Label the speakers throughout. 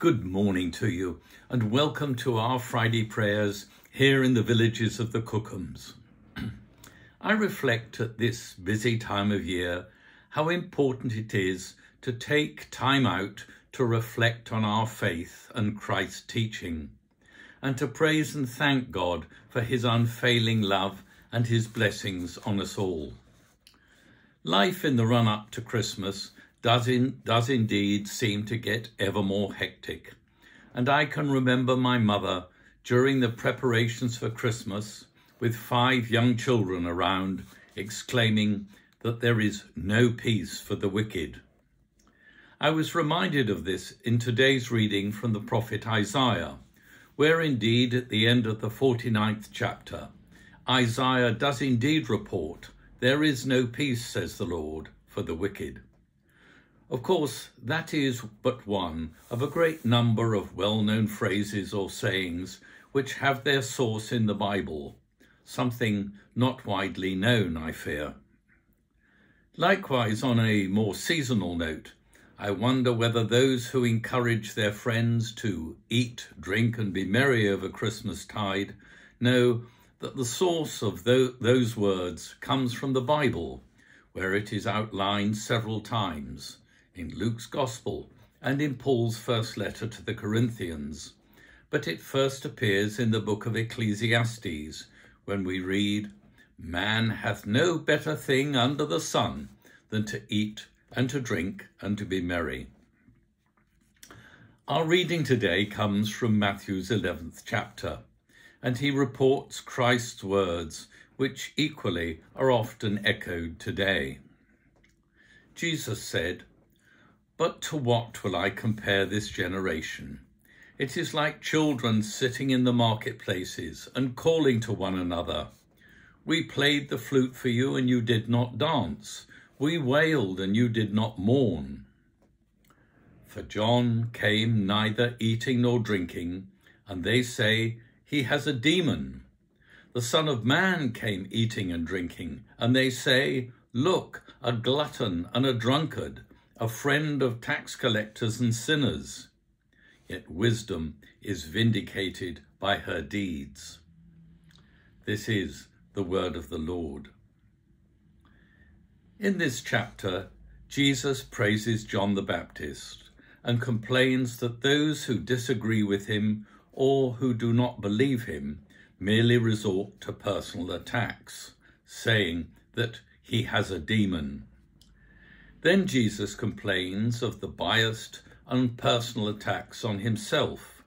Speaker 1: Good morning to you, and welcome to our Friday prayers here in the villages of the Cookhams. I reflect at this busy time of year how important it is to take time out to reflect on our faith and Christ's teaching, and to praise and thank God for his unfailing love and his blessings on us all. Life in the run up to Christmas does, in, does indeed seem to get ever more hectic. And I can remember my mother during the preparations for Christmas with five young children around exclaiming that there is no peace for the wicked. I was reminded of this in today's reading from the prophet Isaiah, where indeed at the end of the 49th chapter, Isaiah does indeed report, There is no peace, says the Lord, for the wicked. Of course, that is but one of a great number of well-known phrases or sayings which have their source in the Bible, something not widely known, I fear. Likewise, on a more seasonal note, I wonder whether those who encourage their friends to eat, drink, and be merry over Christmas tide know that the source of those words comes from the Bible, where it is outlined several times in Luke's Gospel and in Paul's first letter to the Corinthians, but it first appears in the book of Ecclesiastes when we read, Man hath no better thing under the sun than to eat and to drink and to be merry. Our reading today comes from Matthew's 11th chapter, and he reports Christ's words, which equally are often echoed today. Jesus said, but to what will I compare this generation? It is like children sitting in the marketplaces and calling to one another. We played the flute for you and you did not dance. We wailed and you did not mourn. For John came neither eating nor drinking, and they say he has a demon. The Son of Man came eating and drinking, and they say, Look, a glutton and a drunkard, a friend of tax collectors and sinners. Yet wisdom is vindicated by her deeds. This is the word of the Lord. In this chapter, Jesus praises John the Baptist and complains that those who disagree with him or who do not believe him merely resort to personal attacks, saying that he has a demon then Jesus complains of the biased, unpersonal attacks on himself.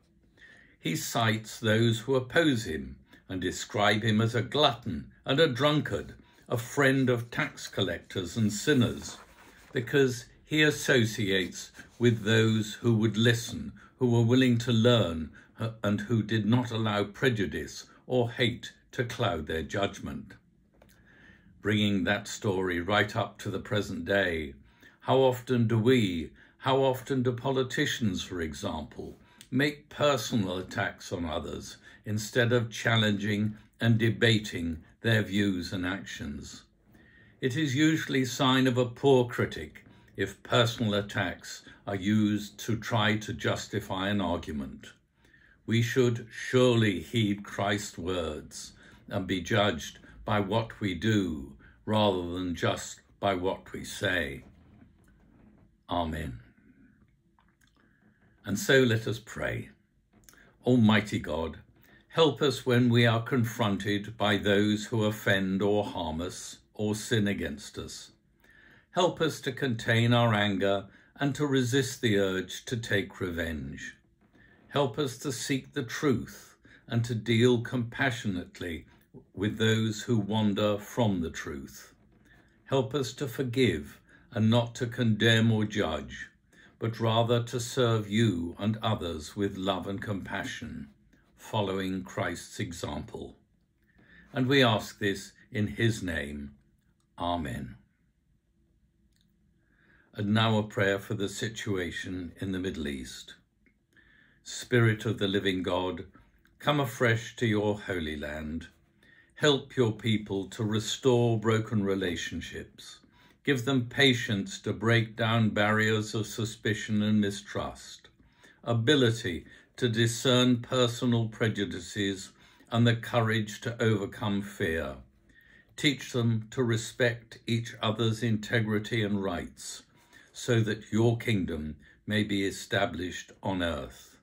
Speaker 1: He cites those who oppose him and describe him as a glutton and a drunkard, a friend of tax collectors and sinners, because he associates with those who would listen, who were willing to learn, uh, and who did not allow prejudice or hate to cloud their judgment. Bringing that story right up to the present day, how often do we, how often do politicians, for example, make personal attacks on others instead of challenging and debating their views and actions? It is usually sign of a poor critic if personal attacks are used to try to justify an argument. We should surely heed Christ's words and be judged by what we do rather than just by what we say. Amen. And so let us pray. Almighty God, help us when we are confronted by those who offend or harm us or sin against us. Help us to contain our anger and to resist the urge to take revenge. Help us to seek the truth and to deal compassionately with those who wander from the truth. Help us to forgive and not to condemn or judge, but rather to serve you and others with love and compassion, following Christ's example. And we ask this in his name. Amen. And now a prayer for the situation in the Middle East. Spirit of the living God, come afresh to your holy land. Help your people to restore broken relationships Give them patience to break down barriers of suspicion and mistrust. ability to discern personal prejudices, and the courage to overcome fear. Teach them to respect each other's integrity and rights, so that your kingdom may be established on earth.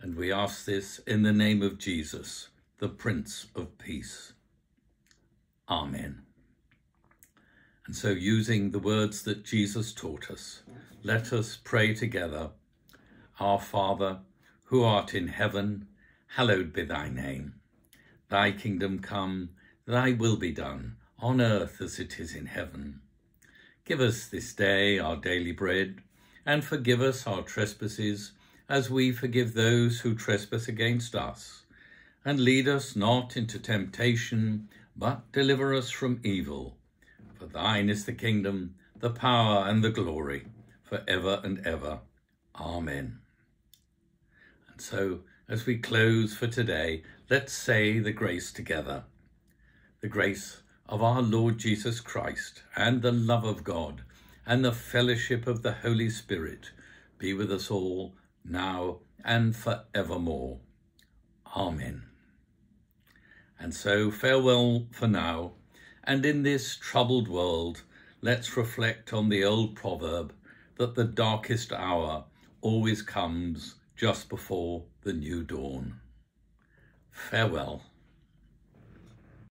Speaker 1: And we ask this in the name of Jesus, the Prince of Peace. Amen. And so, using the words that Jesus taught us, let us pray together. Our Father, who art in heaven, hallowed be thy name. Thy kingdom come, thy will be done, on earth as it is in heaven. Give us this day our daily bread, and forgive us our trespasses, as we forgive those who trespass against us. And lead us not into temptation, but deliver us from evil. For thine is the kingdom, the power, and the glory, for ever and ever. Amen. And so, as we close for today, let's say the grace together. The grace of our Lord Jesus Christ, and the love of God, and the fellowship of the Holy Spirit be with us all, now and for evermore. Amen. And so, farewell for now, and in this troubled world, let's reflect on the old proverb that the darkest hour always comes just before the new dawn. Farewell.